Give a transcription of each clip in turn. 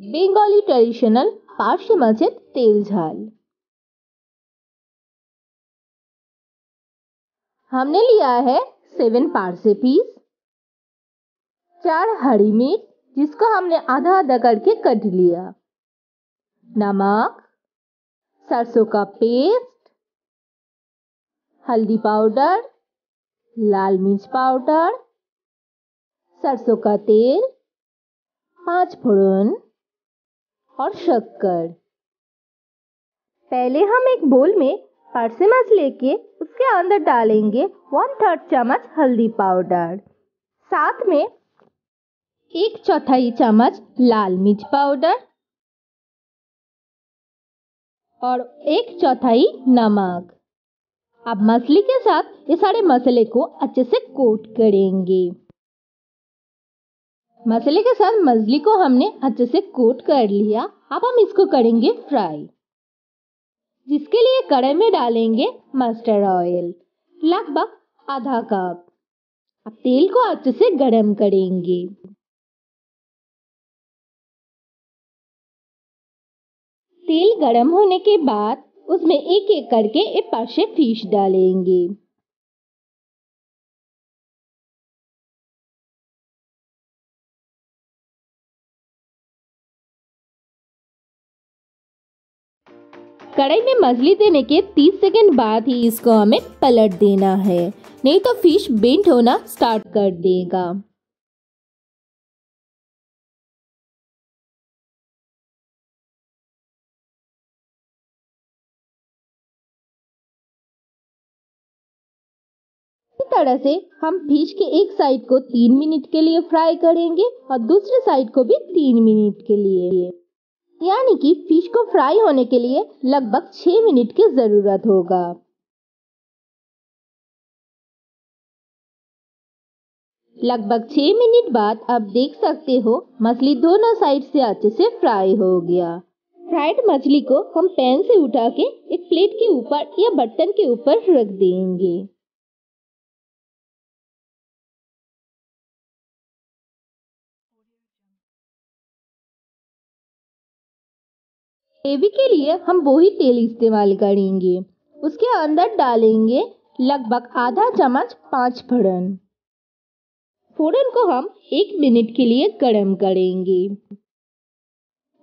Bengali traditional पार्श्व माছের तेल झाल हमने लिया है सेवन पार्से पीस चार हरी मिर्च, जिसको हमने आधा आधा करके कट लिया। नमक, सरसों का पेस्ट हल्दी पाउडर, लाल मिर्च पाउडर, सरसों का तेल, पाँच फोड़न और शक्कर। पहले हम एक बोल में परसे माछ लेके उसके अंदर डालेंगे वन थर्ड चम्मच हल्दी पाउडर साथ में एक चौथाई चम्मच लाल मिर्च पाउडर और एक चौथाई नमक। अब मछली के साथ ये सारे मसाले को अच्छे से कोट करेंगे। मसाले के साथ मछली को हमने अच्छे से कोट कर लिया। अब हम इसको करेंगे फ्राई, जिसके लिए कढ़ाई में डालेंगे मस्टर्ड ऑयल, लगभग आधा कप। अब तेल को अच्छे से गरम करेंगे। तेल गरम होने के बाद उसमें एक एक करके एक पासे फ़िश डालेंगे। कढ़ाई में मछली देने के 30 सेकंड बाद ही इसको हमें पलट देना है। नहीं तो फ़िश बेंट होना स्टार्ट कर देगा। तरह से हम फ़िश के एक साइड को तीन मिनट के लिए फ्राई करेंगे और दूसरे साइड को भी तीन मिनट के लिए। यानी कि फ़िश को फ्राई होने के लिए लगभग छह मिनट की ज़रूरत होगा। लगभग छह मिनट बाद आप देख सकते हो, मछली दोनों साइड से अच्छे से फ्राई हो गया। फ्राइड मछली को हम पैन से उठा के एक प्लेट के ऊपर या बर्तन के ऊपर रख देंगे। ग्रेवी के लिए हम वही तेल इस्तेमाल करेंगे। उसके अंदर डालेंगे लगभग आधा चम्मच पाँच फोड़न फोड़न को हम एक मिनट के लिए गर्म करेंगे।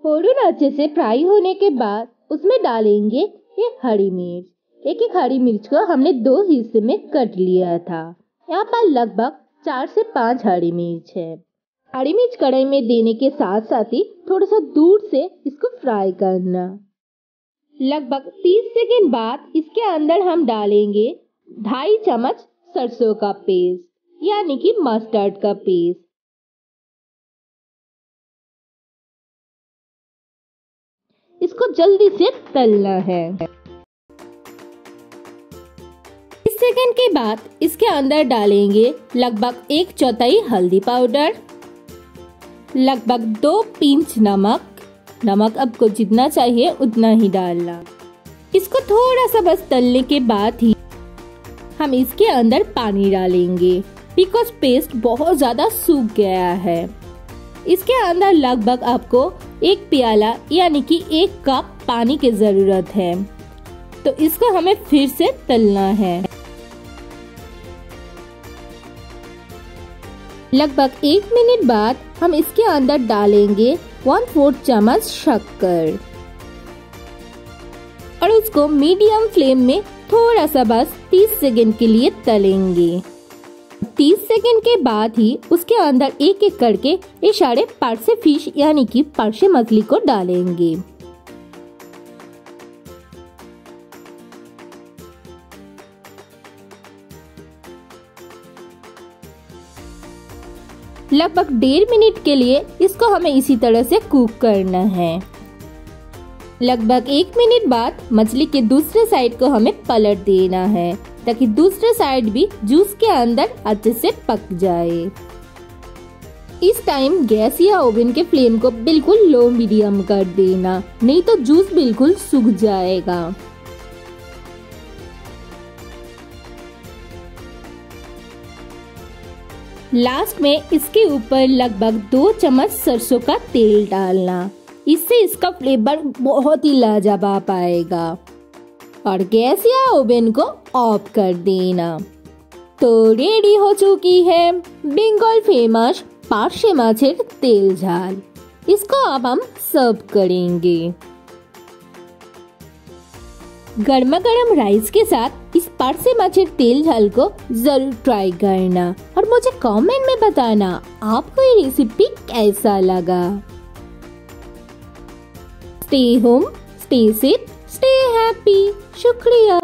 फोड़न अच्छे से फ्राई होने के बाद उसमें डालेंगे एक हरी मिर्च। एक एक हरी मिर्च को हमने दो हिस्से में कट लिया था। यहाँ पर लगभग चार से पाँच हरी मिर्च है। हरी मिर्च कढ़ाई में देने के साथ साथ ही थोड़ा सा दूर से इसको फ्राई करना। लगभग 30 सेकेंड बाद इसके अंदर हम डालेंगे ढाई चम्मच सरसों का पेस्ट यानी कि मस्टर्ड का पेस्ट इसको जल्दी से तलना है। सेकेंड के बाद इसके अंदर डालेंगे लगभग एक चौथाई हल्दी पाउडर। लगभग दो पिंच नमक। नमक आपको जितना चाहिए उतना ही डालना। इसको थोड़ा सा बस तलने के बाद ही हम इसके अंदर पानी डालेंगे। बिकॉज़ पेस्ट बहुत ज़्यादा सूख गया है। इसके अंदर लगभग आपको एक प्याला यानी कि एक कप पानी की ज़रूरत है। तो इसको हमें फिर से तलना है। लगभग एक मिनट बाद हम इसके अंदर डालेंगे वन फोर्थ चम्मच शक्कर। और उसको मीडियम फ्लेम में थोड़ा सा बस 30 सेकंड के लिए तलेंगे। 30 सेकंड के बाद ही उसके अंदर एक एक करके सारे पार्से फ़िश यानी कि पार्से मछली को डालेंगे। लगभग डेढ़ मिनट के लिए इसको हमें इसी तरह से कुक करना है। लगभग एक मिनट बाद मछली के दूसरे साइड को हमें पलट देना है, ताकि दूसरे साइड भी जूस के अंदर अच्छे से पक जाए। इस टाइम गैस या ओवन के फ्लेम को बिल्कुल लो मीडियम कर देना, नहीं तो जूस बिल्कुल सूख जाएगा। लास्ट में इसके ऊपर लगभग दो चम्मच सरसों का तेल डालना। इससे इसका फ्लेवर बहुत ही लाजवाब आएगा और गैस या ओवन को ऑफ़ कर देना। तो रेडी हो चुकी है बंगाल फ़ेमस पार्शे माछेर तेल झाल। इसको अब हम सर्व करेंगे। गर्मा गर्म राइस के साथ इस पार्से माछेर तेल झाल को ज़रूर ट्राई करना। और मुझे कमेंट में बताना, आपको ये रेसिपी कैसा लगा? Stay home stay safe stay happy शुक्रिया।